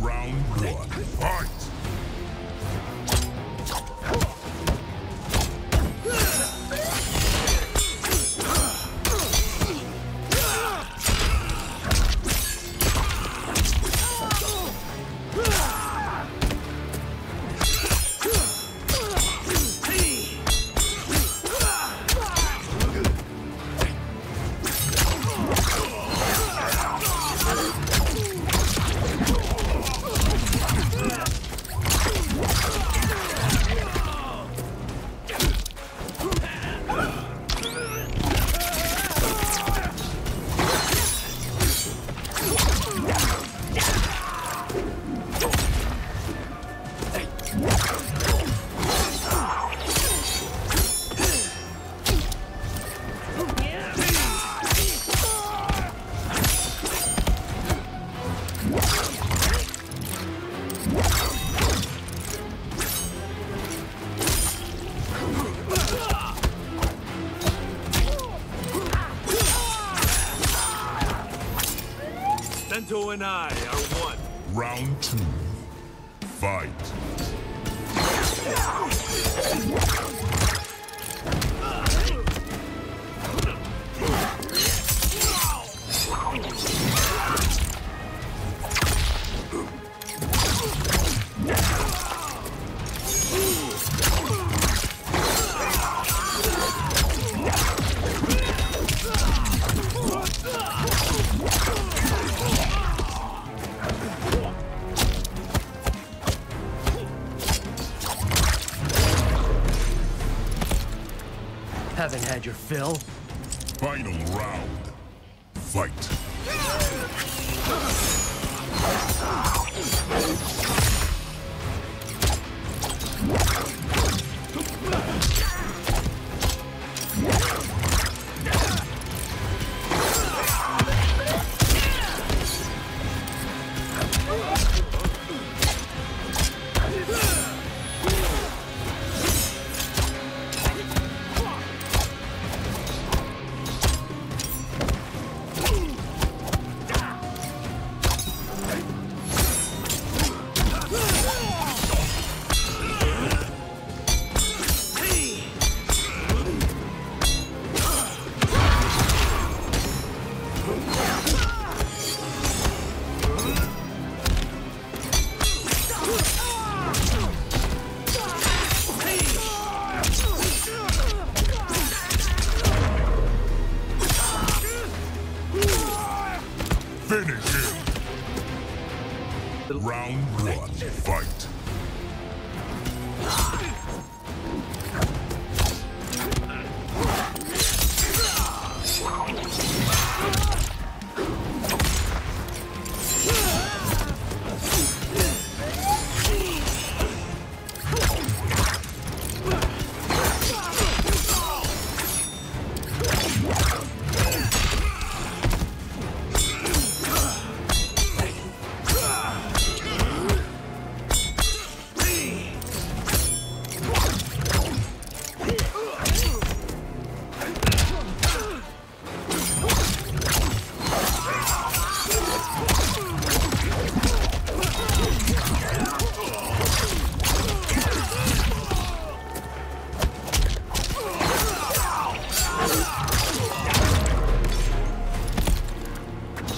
Round Sento and I are one. Round two. Fight! Haven't had your fill. Final round. Fight! Fight!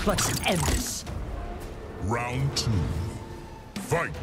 Let's end this. Round two. Fight!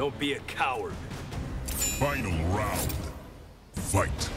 Don't be a coward. Final round. Fight.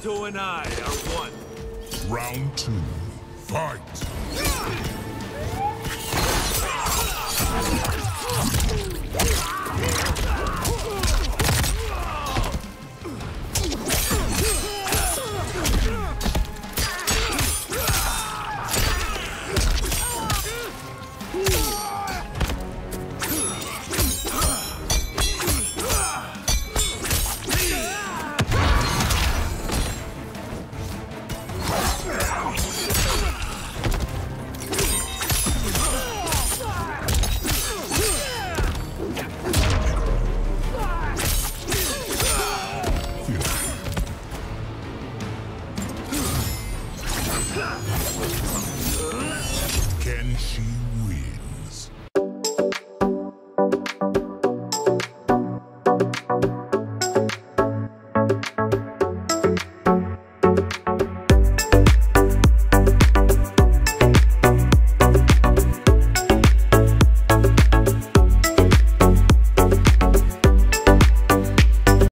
Sento and I are one. Round two. Fight!